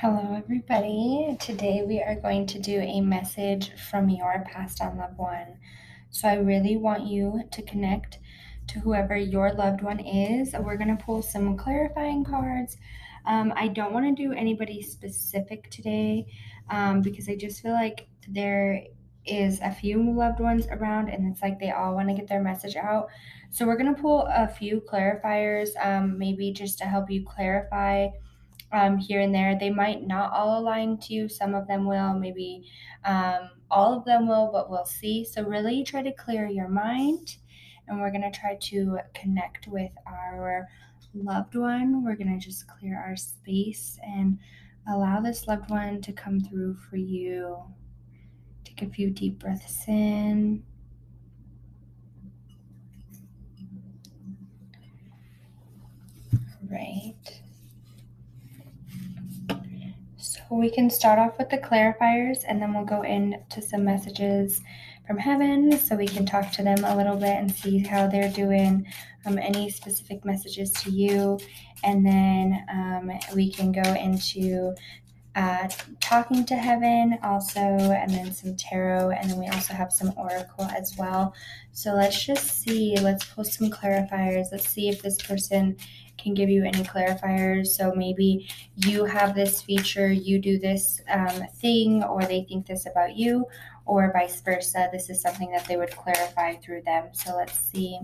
Hello, everybody. Today we are going to do a message from your passed on loved one. So I really want you to connect to whoever your loved one is. We're going to pull some clarifying cards. Um, I don't want to do anybody specific today um, because I just feel like there is a few loved ones around and it's like they all want to get their message out. So we're going to pull a few clarifiers, um, maybe just to help you clarify um, here and there. They might not all align to you. Some of them will, maybe um, all of them will, but we'll see. So, really try to clear your mind. And we're going to try to connect with our loved one. We're going to just clear our space and allow this loved one to come through for you. Take a few deep breaths in. Right. So we can start off with the clarifiers and then we'll go into some messages from heaven so we can talk to them a little bit and see how they're doing, um, any specific messages to you. And then um, we can go into uh, talking to heaven also, and then some tarot, and then we also have some oracle as well. So let's just see, let's pull some clarifiers. Let's see if this person can give you any clarifiers. So maybe you have this feature, you do this um, thing, or they think this about you, or vice versa. This is something that they would clarify through them. So let's see.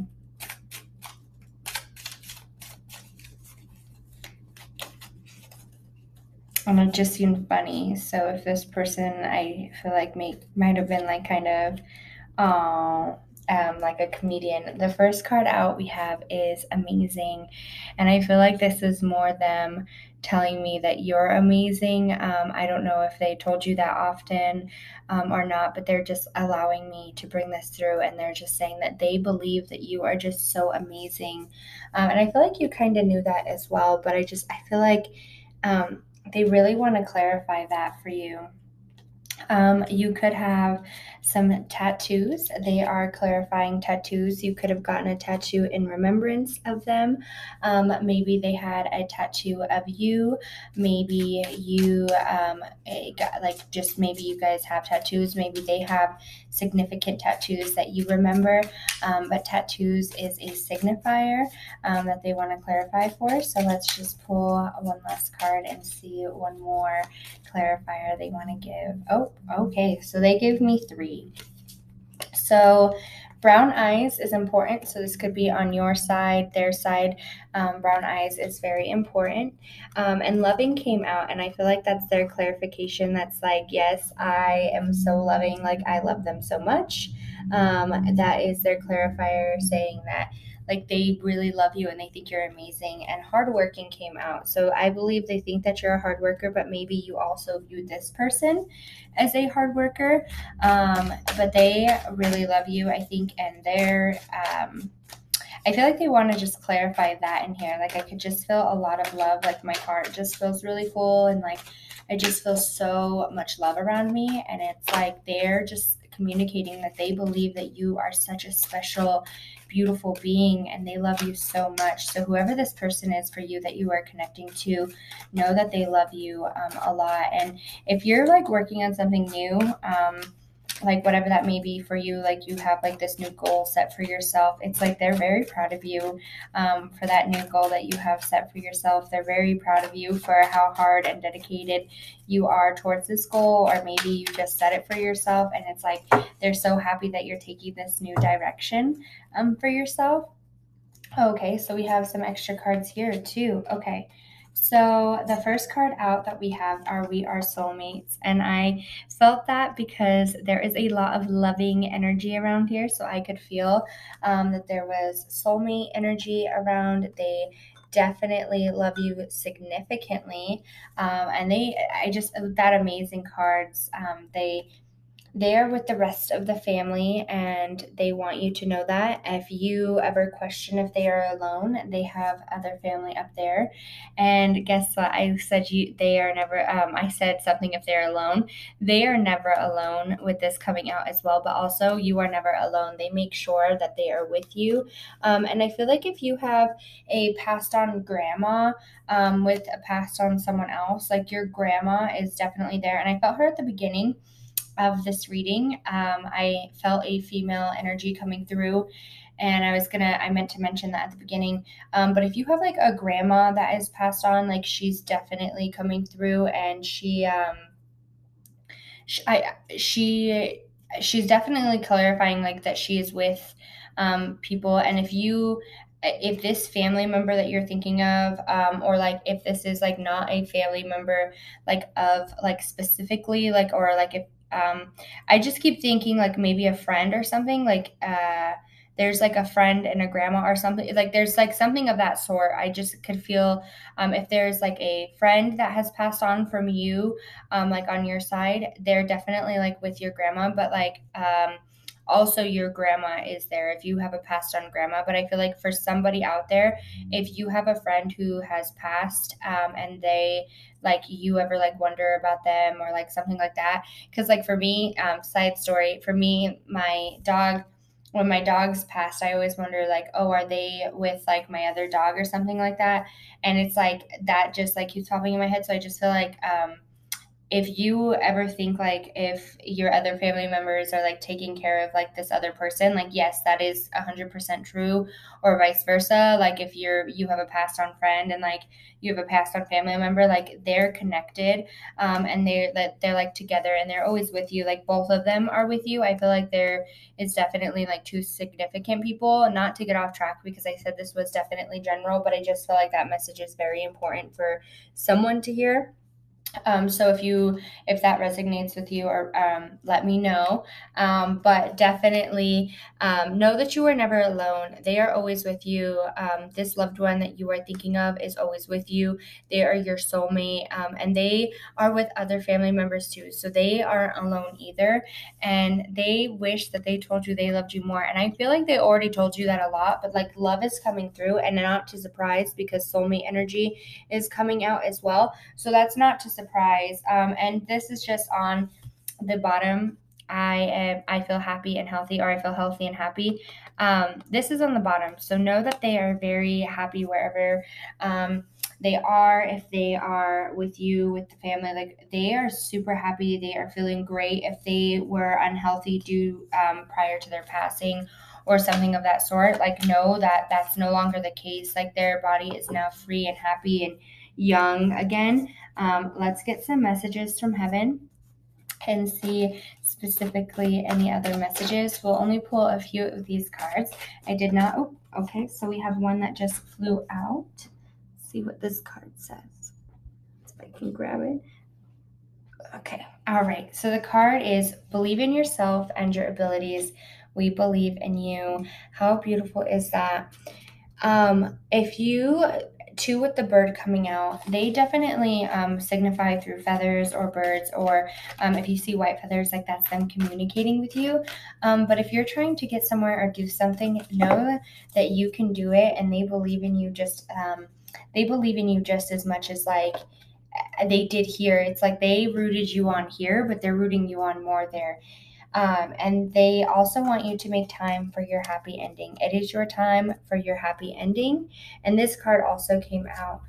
And it just seemed funny. So if this person, I feel like may, might have been like kind of, uh, um, like a comedian. The first card out we have is amazing. And I feel like this is more them telling me that you're amazing. Um, I don't know if they told you that often um, or not, but they're just allowing me to bring this through. And they're just saying that they believe that you are just so amazing. Um, and I feel like you kind of knew that as well, but I just, I feel like um, they really want to clarify that for you. Um, you could have some tattoos. They are clarifying tattoos. You could have gotten a tattoo in remembrance of them. Um, maybe they had a tattoo of you. Maybe you um, got, like just maybe you guys have tattoos. Maybe they have significant tattoos that you remember. Um, but tattoos is a signifier um, that they want to clarify for. So let's just pull one last card and see one more clarifier they want to give. Oh, okay. So they gave me three. So brown eyes is important. So this could be on your side, their side. Um, brown eyes is very important. Um, and loving came out, and I feel like that's their clarification. That's like, yes, I am so loving. Like I love them so much. Um, that is their clarifier saying that like they really love you and they think you're amazing and hardworking came out so i believe they think that you're a hard worker but maybe you also view this person as a hard worker um, but they really love you i think and they're um, I feel like they want to just clarify that in here. Like I could just feel a lot of love. Like my heart just feels really full and like I just feel so much love around me. And it's like they're just communicating that they believe that you are such a special, beautiful being and they love you so much. So, whoever this person is for you that you are connecting to, know that they love you um, a lot. And if you're like working on something new, um, like whatever that may be for you like you have like this new goal set for yourself. It's like they're very proud of you um, for that new goal that you have set for yourself. They're very proud of you for how hard and dedicated you are towards this goal or maybe you just set it for yourself and it's like they're so happy that you're taking this new direction um, for yourself. Okay so we have some extra cards here too. Okay so the first card out that we have are We Are Soulmates. And I felt that because there is a lot of loving energy around here. So I could feel um, that there was soulmate energy around. They definitely love you significantly. Um, and they, I just, that amazing cards, um, they, they are with the rest of the family and they want you to know that. If you ever question if they are alone they have other family up there. And guess what? I said you they are never um, i said something if they're alone. They are never alone with this coming out as well but also you are never alone. They make sure that they are with you. Um, and i feel like if you have a passed on grandma um, with a passed on someone else like your grandma is definitely there. And i felt her at the beginning of this reading. Um, I felt a female energy coming through, and I was gonna, I meant to mention that at the beginning. Um, but if you have like a grandma that is passed on, like she's definitely coming through, and she, um, she, I, she, she's definitely clarifying like that she is with um, people, and if you if this family member that you're thinking of um, or like if this is like not a family member like of like specifically like or like if um, I just keep thinking like maybe a friend or something like uh, there's like a friend and a grandma or something like there's like something of that sort. I just could feel um, if there's like a friend that has passed on from you, um, like on your side, they're definitely like with your grandma, but like um, also your grandma is there if you have a passed on grandma but i feel like for somebody out there if you have a friend who has passed um, and they like you ever like wonder about them or like something like that because like for me um, side story for me my dog when my dogs passed i always wonder like oh are they with like my other dog or something like that? And it's like that just like keeps popping in my head so i just feel like um if you ever think like if your other family members are like taking care of like this other person like yes that is 100% true or vice versa like if you're you have a passed on friend and like you have a passed on family member like they're connected um, and they're that they're like together and they're always with you like both of them are with you i feel like there is definitely like two significant people not to get off track because i said this was definitely general but i just feel like that message is very important for someone to hear um, so if you if that resonates with you or um, let me know. Um, but definitely um, know that you are never alone. They are always with you. Um, this loved one that you are thinking of is always with you. They are your soulmate um, and they are with other family members too. So they aren't alone either. And they wish that they told you they loved you more. And i feel like they already told you that a lot but like love is coming through and not to surprise because soulmate energy is coming out as well. So that's not to surprise. Um, and this is just on the bottom. I am, I feel happy and healthy, or I feel healthy and happy. Um, this is on the bottom, so know that they are very happy wherever um, they are. If they are with you, with the family, like they are super happy. They are feeling great. If they were unhealthy due um, prior to their passing, or something of that sort, like know that that's no longer the case. Like their body is now free and happy and young again. Um, let's get some messages from heaven and see specifically any other messages. We'll only pull a few of these cards. I did not, oh, okay, so we have one that just flew out. Let's see what this card says. If I can grab it. Okay, all right. So the card is believe in yourself and your abilities. We believe in you. How beautiful is that? Um, if you two with the bird coming out, they definitely um, signify through feathers or birds, or um, if you see white feathers, like that's them communicating with you. Um, but if you're trying to get somewhere or do something, know that you can do it, and they believe in you. Just um, they believe in you just as much as like they did here. It's like they rooted you on here, but they're rooting you on more there. Um, and they also want you to make time for your happy ending. It is your time for your happy ending. And this card also came out.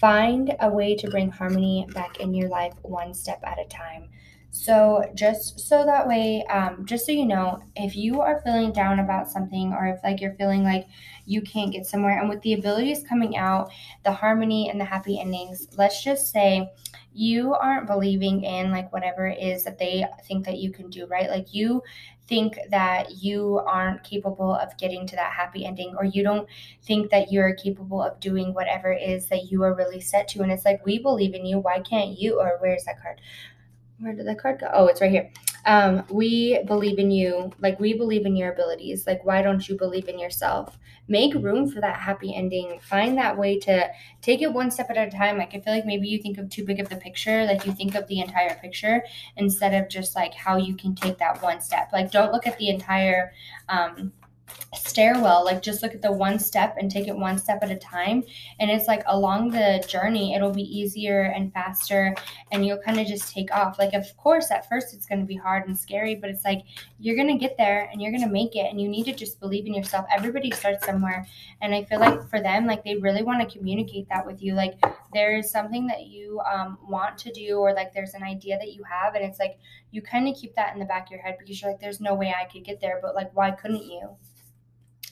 Find a way to bring harmony back in your life one step at a time. So, just so that way, um, just so you know, if you are feeling down about something, or if like you're feeling like you can't get somewhere, and with the abilities coming out, the harmony and the happy endings, let's just say you aren't believing in like whatever it is that they think that you can do, right? Like you think that you aren't capable of getting to that happy ending, or you don't think that you're capable of doing whatever it is that you are really set to. And it's like, we believe in you. Why can't you? Or where's that card? Where did that card go? Oh, it's right here. um, we believe in you. Like we believe in your abilities. Like why don't you believe in yourself? Make room for that happy ending. Find that way to take it one step at a time. Like i feel like maybe you think of too big of the picture. Like you think of the entire picture instead of just like how you can take that one step. Like don't look at the entire um, stairwell like just look at the one step and take it one step at a time. And it's like along the journey it'll be easier and faster and you'll kind of just take off. Like of course at first it's going to be hard and scary but it's like you're going to get there and you're going to make it and you need to just believe in yourself. Everybody starts somewhere and i feel like for them like they really want to communicate that with you. Like there's something that you um, want to do or like there's an idea that you have and it's like you kind of keep that in the back of your head because you're like there's no way i could get there but like why couldn't you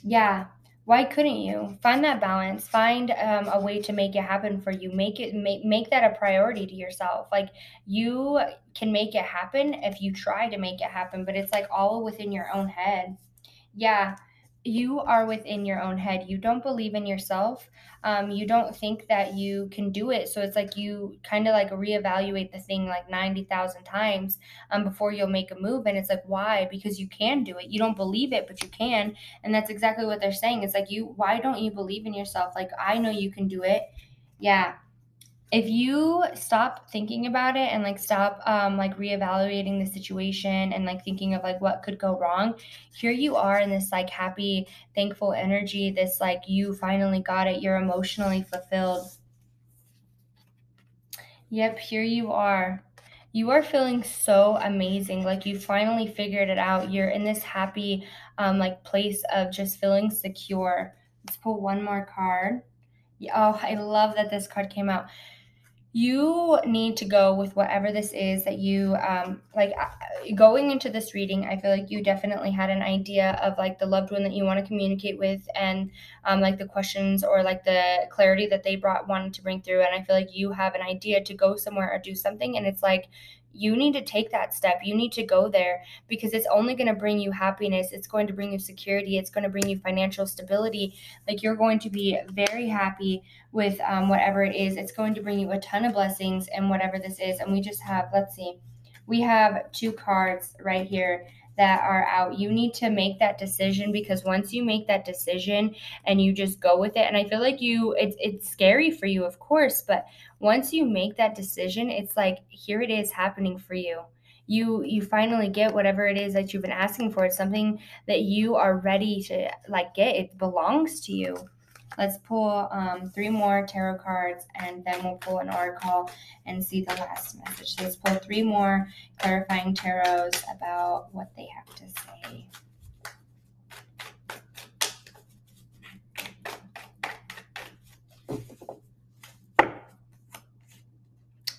yeah. Why couldn't you find that balance? Find um, a way to make it happen for you. Make it make make that a priority to yourself. Like you can make it happen if you try to make it happen, but it's like all within your own head. Yeah, you are within your own head. You don't believe in yourself. Um, you don't think that you can do it. So it's like you kind of like reevaluate the thing like 90,000 times um, before you'll make a move. And it's like, why? Because you can do it. You don't believe it, but you can. And that's exactly what they're saying. It's like, you, why don't you believe in yourself? Like, I know you can do it. Yeah if you stop thinking about it and like stop um like reevaluating the situation and like thinking of like what could go wrong here you are in this like happy thankful energy this like you finally got it you're emotionally fulfilled. Yep here you are. You are feeling so amazing like you finally figured it out. You're in this happy um like place of just feeling secure. Let's pull one more card. Oh i love that this card came out you need to go with whatever this is that you um like uh, going into this reading i feel like you definitely had an idea of like the loved one that you want to communicate with and um like the questions or like the clarity that they brought wanted to bring through. And i feel like you have an idea to go somewhere or do something. And it's like you need to take that step. You need to go there because it's only going to bring you happiness. It's going to bring you security. It's going to bring you financial stability. Like you're going to be very happy with um, whatever it is. It's going to bring you a ton of blessings and whatever this is. And we just have, let's see, we have two cards right here that are out. You need to make that decision because once you make that decision and you just go with it, and I feel like you, it's it's scary for you, of course, but once you make that decision, it's like here it is happening for you. You you finally get whatever it is that you've been asking for. It's something that you are ready to like get. It belongs to you. Let's pull um, three more tarot cards and then we'll pull an oracle and see the last message. Let's pull three more clarifying tarots about what they have to say.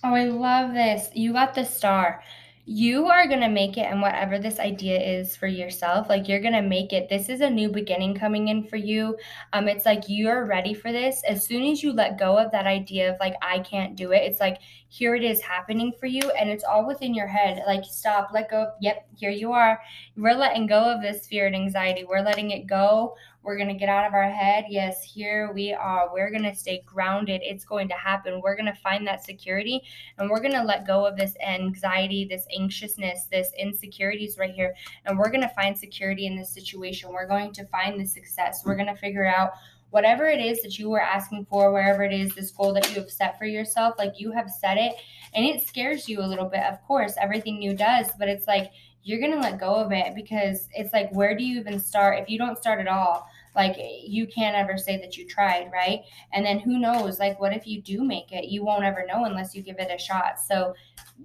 Oh, I love this. You got the star you are going to make it and whatever this idea is for yourself like you're going to make it. This is a new beginning coming in for you. Um it's like you're ready for this. As soon as you let go of that idea of like i can't do it it's like here it is happening for you and it's all within your head. Like stop let go yep here you are. We're letting go of this fear and anxiety. We're letting it go we're going to get out of our head. Yes, here we are. We're going to stay grounded. It's going to happen. We're going to find that security and we're going to let go of this anxiety, this anxiousness, this insecurities right here. And we're going to find security in this situation. We're going to find the success. We're going to figure out whatever it is that you were asking for, wherever it is, this goal that you have set for yourself, like you have set it and it scares you a little bit. Of course, everything new does, but it's like you're going to let go of it because it's like, where do you even start? If you don't start at all, like you can't ever say that you tried, right? And then who knows? Like, what if you do make it? You won't ever know unless you give it a shot. So,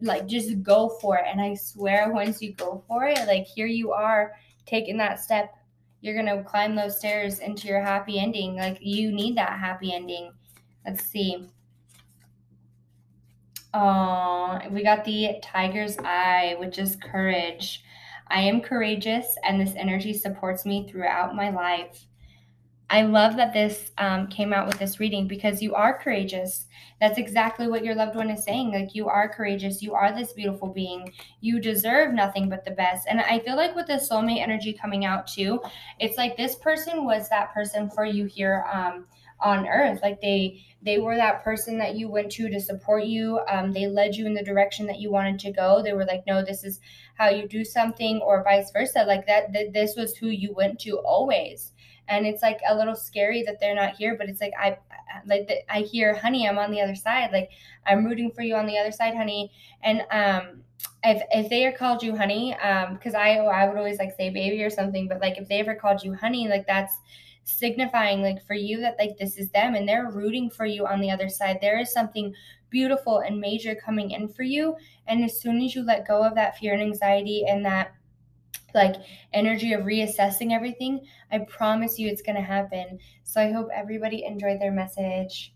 like, just go for it. And I swear, once you go for it, like, here you are taking that step. You're going to climb those stairs into your happy ending. Like, you need that happy ending. Let's see. Oh, we got the tiger's eye, which is courage. I am courageous, and this energy supports me throughout my life. I love that this um, came out with this reading because you are courageous. That's exactly what your loved one is saying. Like, you are courageous. You are this beautiful being. You deserve nothing but the best. And I feel like with the soulmate energy coming out too, it's like this person was that person for you here. Um, on earth like they they were that person that you went to to support you um, they led you in the direction that you wanted to go they were like no this is how you do something or vice versa like that th- this was who you went to always and it's like a little scary that they're not here but it's like i like i hear honey i'm on the other side. Like i'm rooting for you on the other side honey. And um if if they are called you honey um because i i would always like say baby or something but like if they ever called you honey like that's signifying like for you that like this is them and they're rooting for you on the other side. There is something beautiful and major coming in for you. And as soon as you let go of that fear and anxiety and that like energy of reassessing everything i promise you it's going to happen. So i hope everybody enjoyed their message